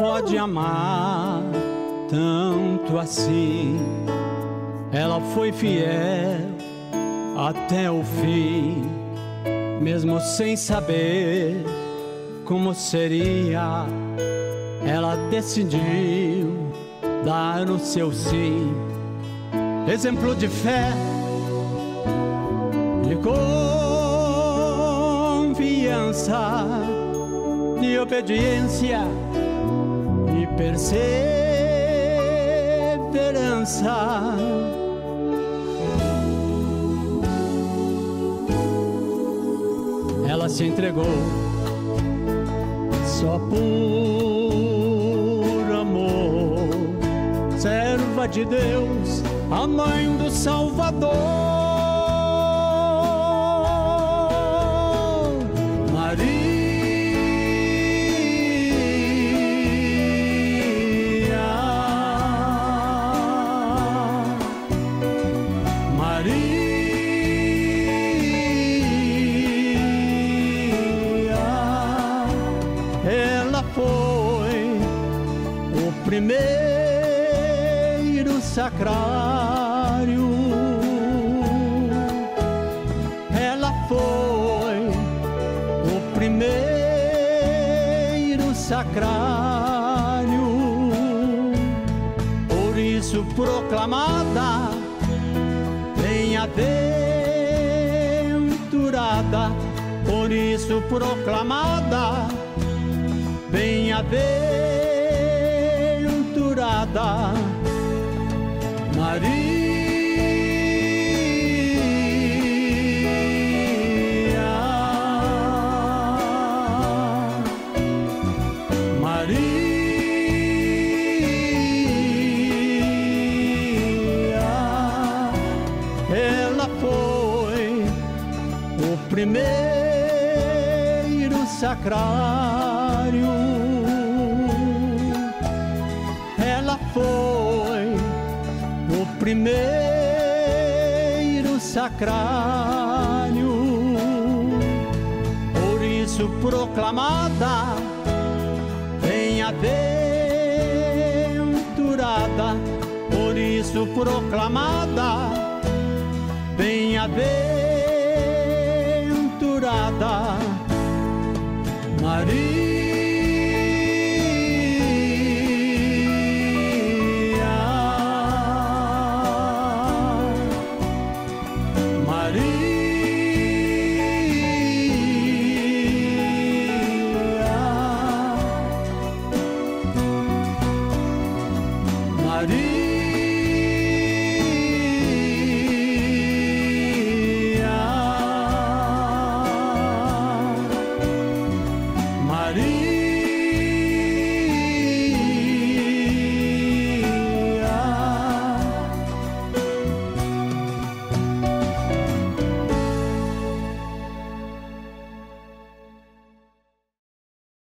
pode amar tanto assim. Ela foi fiel até o fim, mesmo sem saber como seria. Ela decidiu dar o seu sim. Exemplo de fé, de confiança, de obediência perseverança. Ela se entregou só por amor, serva de Deus, a mãe do Salvador. Primeiro sacrário. Ela foi o primeiro sacrário, por isso proclamada, bem-aventurada, por isso proclamada, bem-aventurada Maria. Maria, ela foi o primeiro sacrário foi o primeiro sacrário, por isso proclamada, bem-aventurada, por isso proclamada, bem-aventurada, Maria. I do.